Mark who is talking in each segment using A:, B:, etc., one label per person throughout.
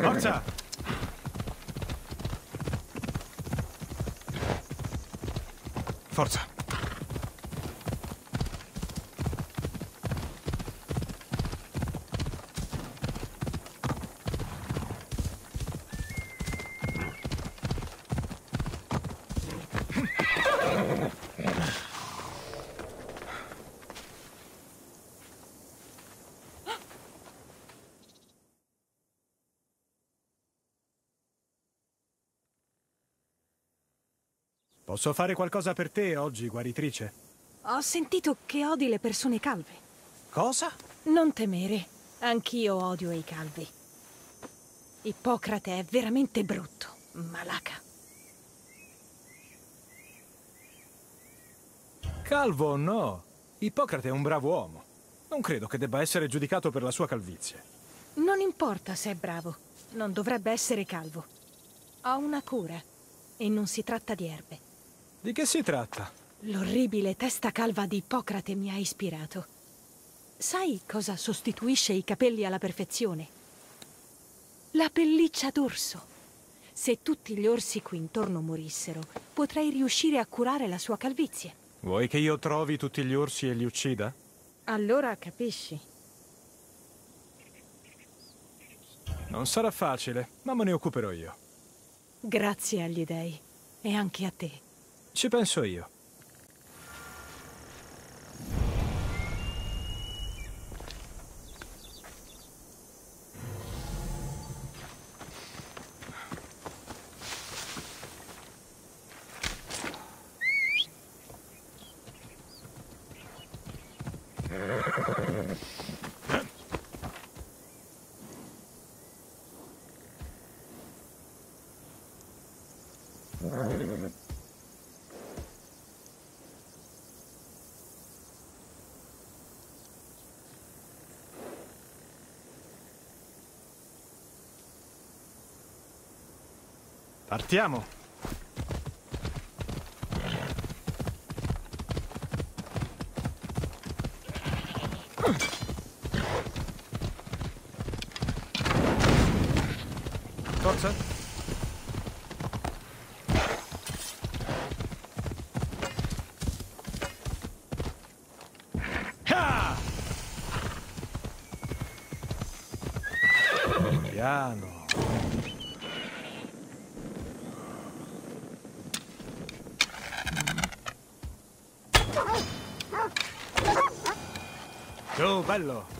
A: Forza! Forza! Posso fare qualcosa per te oggi, guaritrice?
B: Ho sentito che odi le persone calve.
A: Cosa?
B: Non temere, anch'io odio i calvi. Ippocrate è veramente brutto, malaca.
A: Calvo o no, Ippocrate è un bravo uomo. Non credo che debba essere giudicato per la sua calvizie.
B: Non importa se è bravo, non dovrebbe essere calvo. Ho una cura e non si tratta di erbe.
A: Di che si tratta?
B: L'orribile testa calva di Ippocrate mi ha ispirato. Sai cosa sostituisce i capelli alla perfezione? La pelliccia d'orso. Se tutti gli orsi qui intorno morissero, potrei riuscire a curare la sua calvizie.
A: Vuoi che io trovi tutti gli orsi e li uccida?
B: Allora capisci.
A: Non sarà facile, ma me ne occuperò io.
B: Grazie agli dei. E anche a te.
A: Ci penso io. Partiamo. Forza. Ah! Piano. Giù, bello.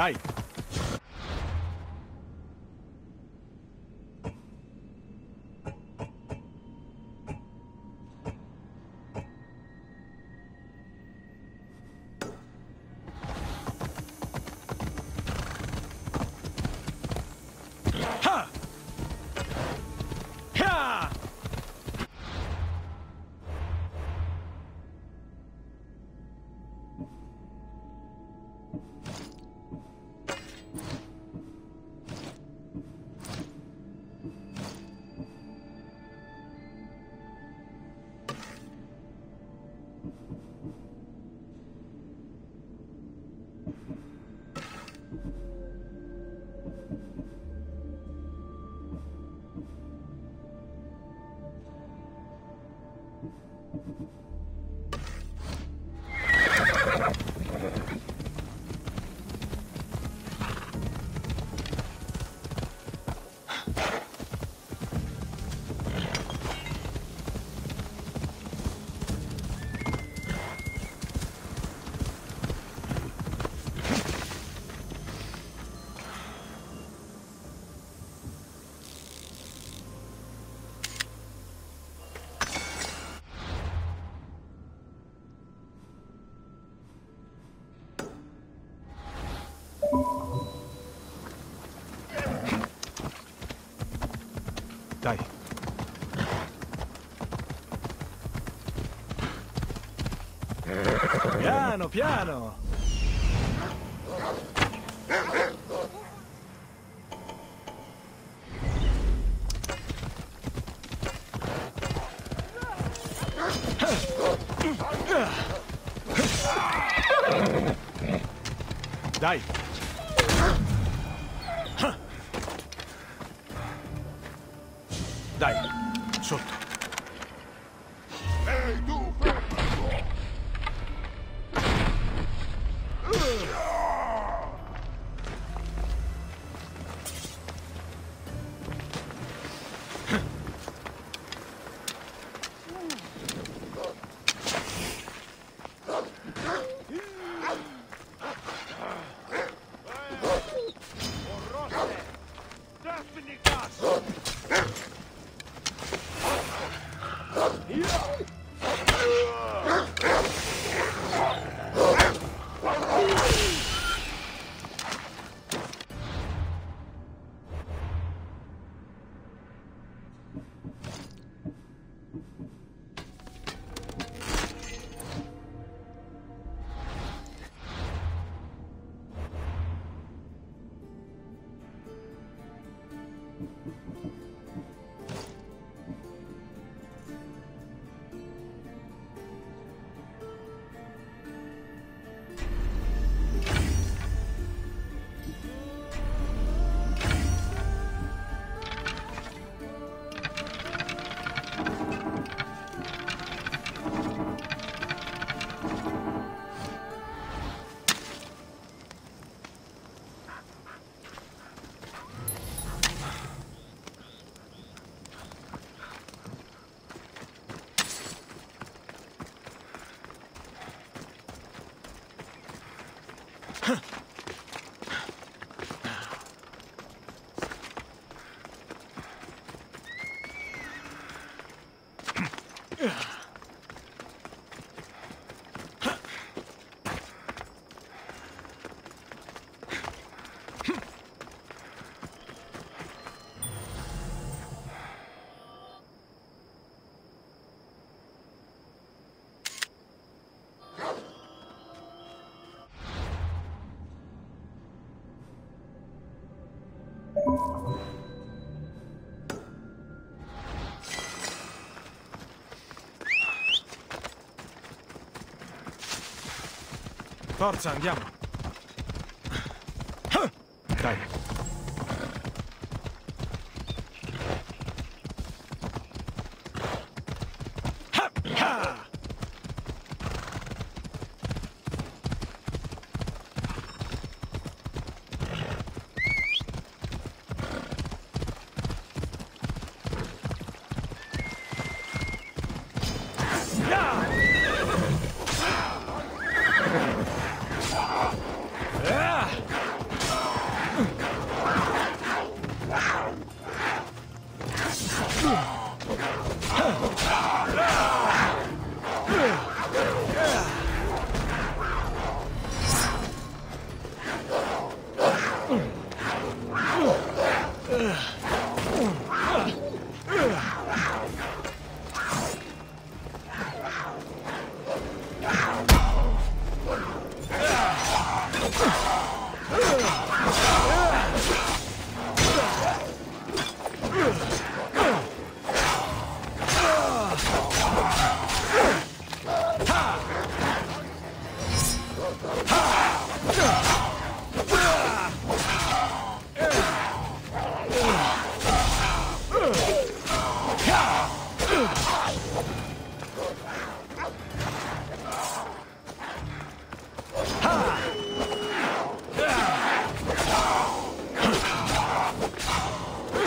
A: Dai. Dai. Piano, piano. Forza, andiamo.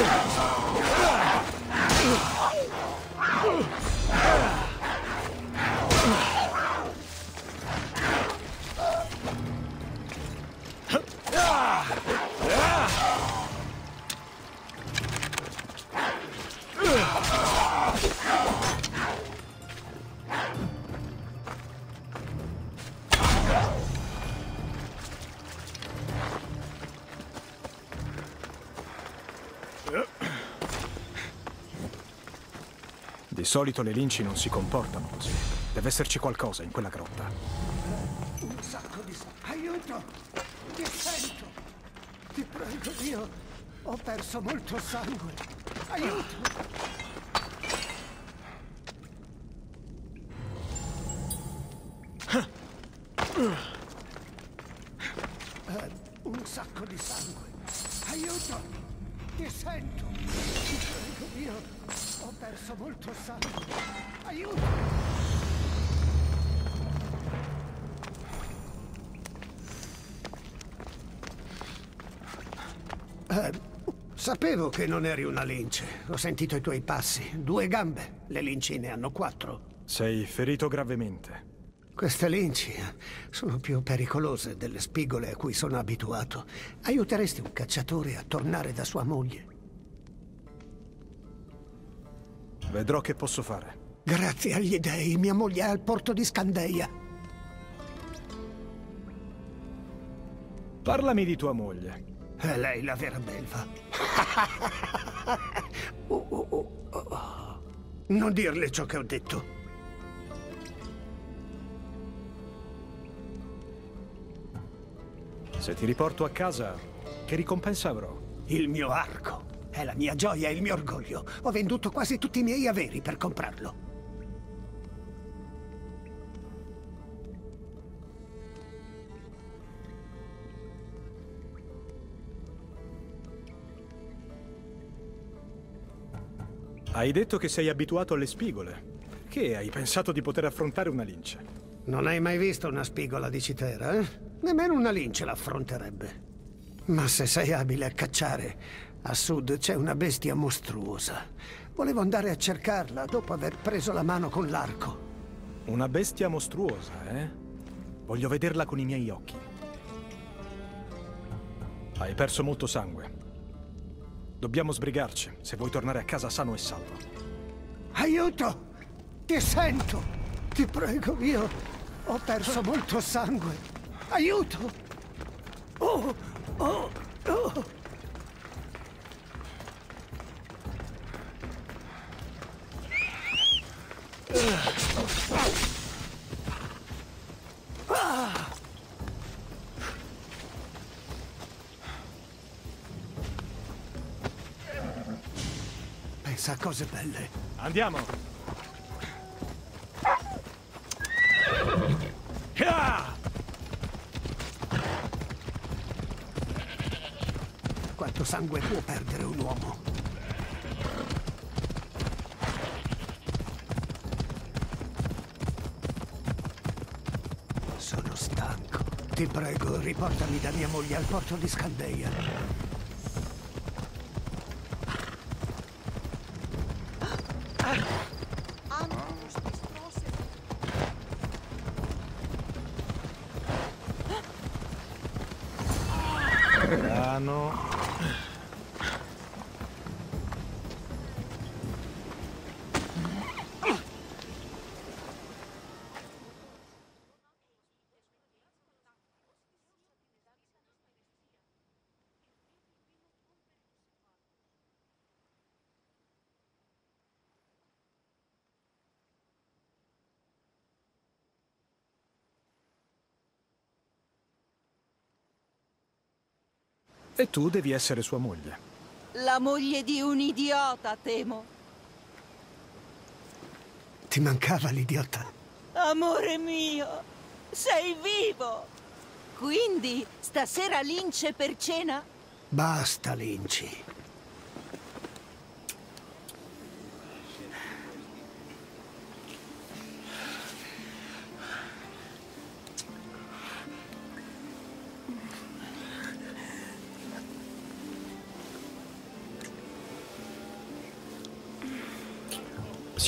A: Di solito le linci non si comportano così. Deve esserci qualcosa in quella grotta.
C: Un sacco di. Aiuto! Ti sento! Ti prego, Dio! Ho perso molto sangue. Aiuto! Eh, un sacco di sangue. Aiuto! Ti sento! Ti prego, Dio! Ho perso molto sangue. Aiuto! Eh, sapevo che non eri una lince. Ho sentito i tuoi passi. Due gambe. Le linci ne hanno quattro.
A: Sei ferito gravemente.
C: Queste linci sono più pericolose delle spigole a cui sono abituato. Aiuteresti un cacciatore a tornare da sua moglie?
A: Vedrò che posso fare.
C: Grazie agli dei, mia moglie è al porto di Scandeia.
A: Parlami di tua moglie.
C: È lei la vera belva. Oh, oh, oh. Non dirle ciò che ho detto.
A: Se ti riporto a casa, che ricompensa avrò?
C: Il mio arco. È la mia gioia e il mio orgoglio. Ho venduto quasi tutti i miei averi per comprarlo.
A: Hai detto che sei abituato alle spigole. Che hai pensato di poter affrontare una lince?
C: Non hai mai visto una spigola di citera, eh? Nemmeno una lince l'affronterebbe. Ma se sei abile a cacciare, a sud c'è una bestia mostruosa. Volevo andare a cercarla dopo aver preso la mano con l'arco.
A: Una bestia mostruosa, eh? Voglio vederla con i miei occhi. Hai perso molto sangue. Dobbiamo sbrigarci se vuoi tornare a casa sano e salvo.
C: Aiuto! Ti sento! Ti prego, io ho perso molto sangue. Aiuto! Oh, oh, oh. Pensa a cose belle.
A: Andiamo!
C: Quanto sangue può perdere un uomo? Ti prego, riportami da mia moglie al porto di Scandeia.
A: Piano. E tu devi essere sua moglie.
D: La moglie di un idiota, temo.
C: Ti mancava l'idiota.
D: Amore mio, sei vivo! Quindi, stasera lince per cena?
C: Basta, Linci.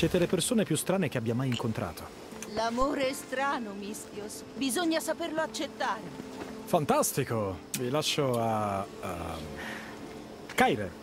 A: Siete le persone più strane che abbia mai incontrato.
D: L'amore è strano, Mistios. Bisogna saperlo accettare.
A: Fantastico! Vi lascio a... a... Kaire.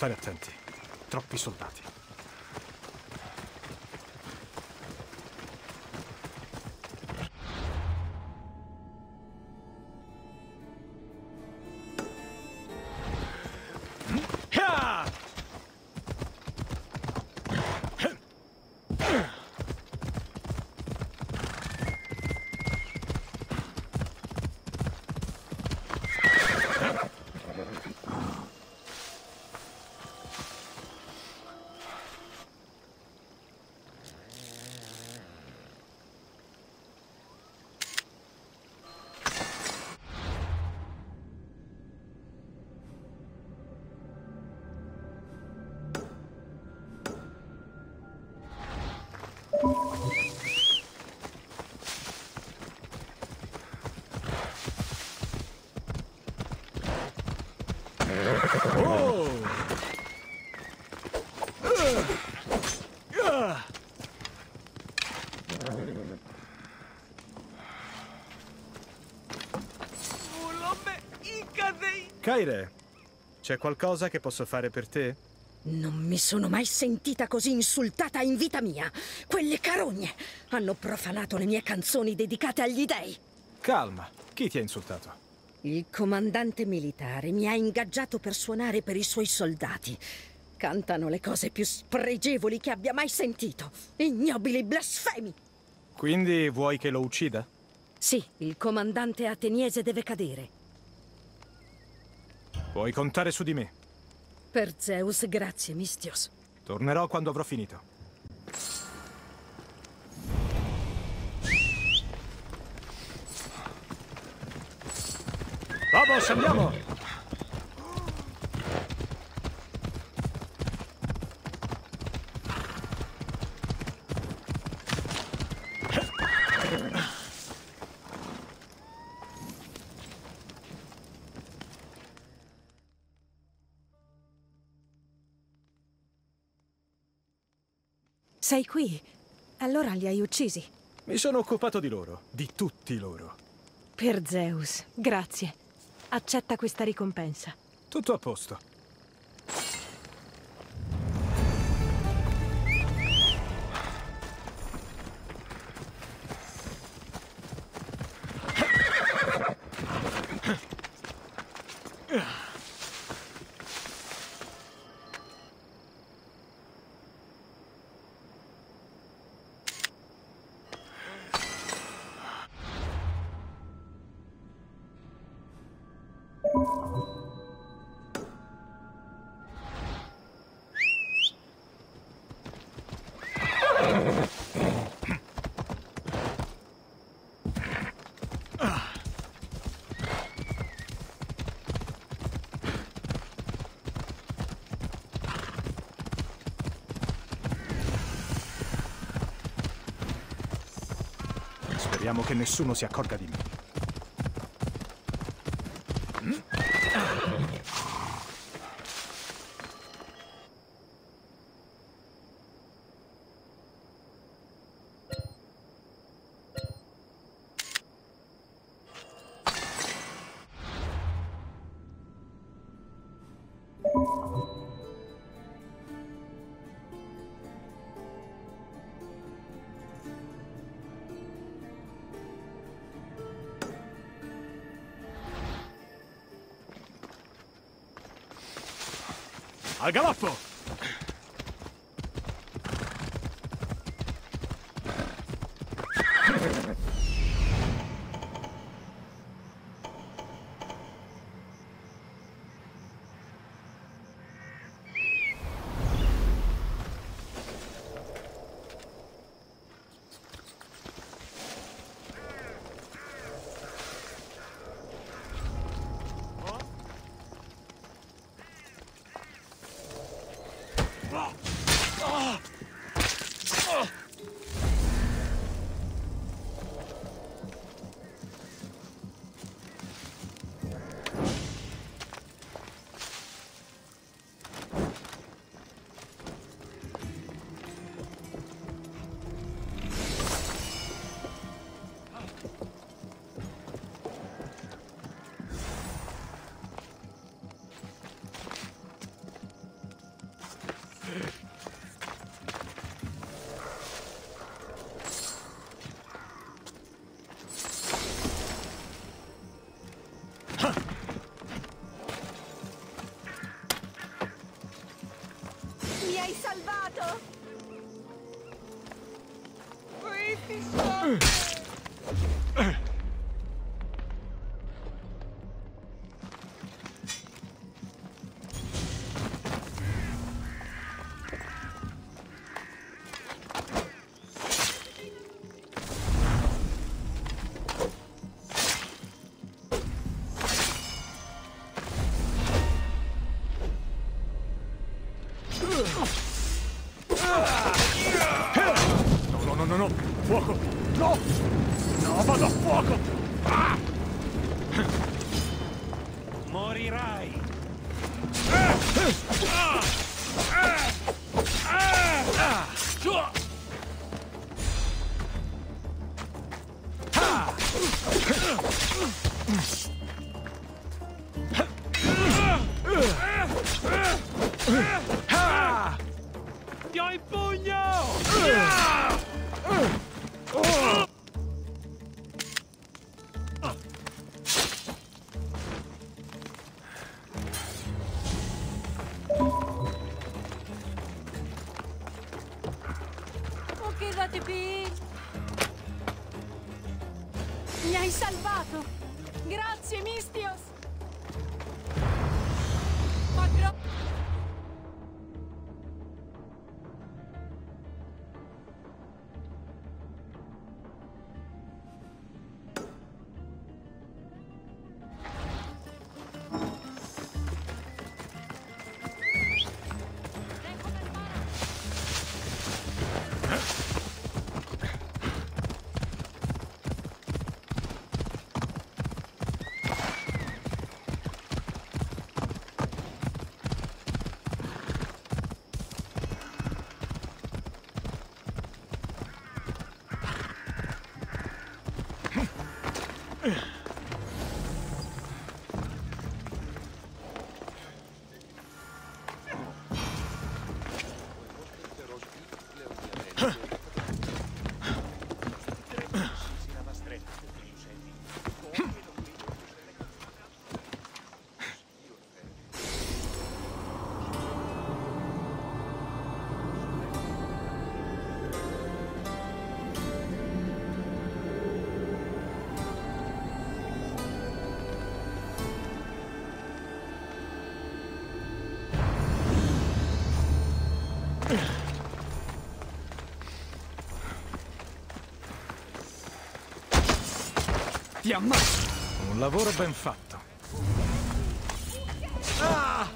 A: Stare attenti. Troppi soldati. Kaire, c'è qualcosa che posso fare per te?
E: Non mi sono mai sentita così insultata in vita mia. Quelle carogne hanno profanato le mie canzoni dedicate agli dei.
A: Calma, chi ti ha insultato?
E: Il comandante militare mi ha ingaggiato per suonare per i suoi soldati. Cantano le cose più spregevoli che abbia mai sentito. Ignobili blasfemi!
A: Quindi vuoi che lo uccida?
E: Sì, il comandante ateniese deve cadere.
A: Puoi contare su di me.
E: Per Zeus, grazie, Mistios.
A: Tornerò quando avrò finito. Vamos, andiamo!
B: Sei qui? Allora li hai uccisi.
A: Mi sono occupato di loro, di tutti loro.
B: Per Zeus, grazie. Accetta questa ricompensa.
A: Tutto a posto. Speriamo che nessuno si accorga di me. Al galoppo! Peppy!
F: Mi hai salvato! Grazie, Mistios! Ma
A: Ti ammazzo! Un lavoro ben fatto. Ah!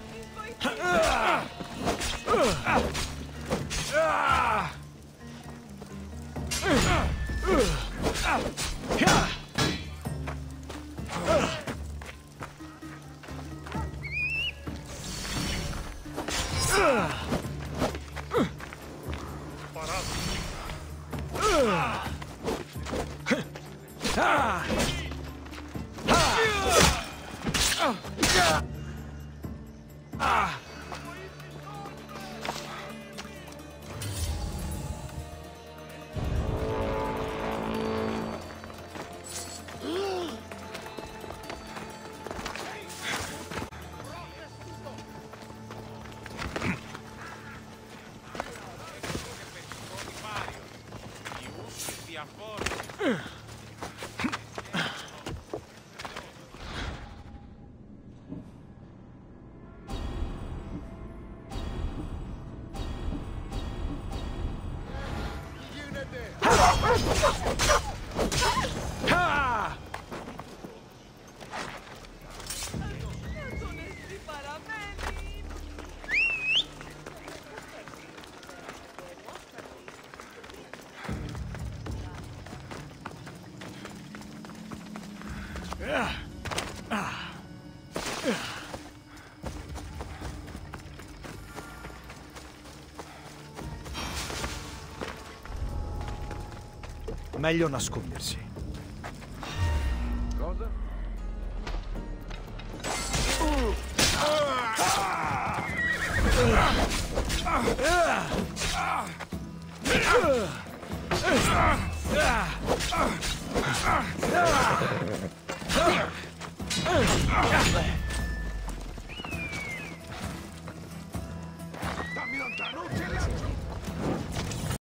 A: Meglio nascondersi.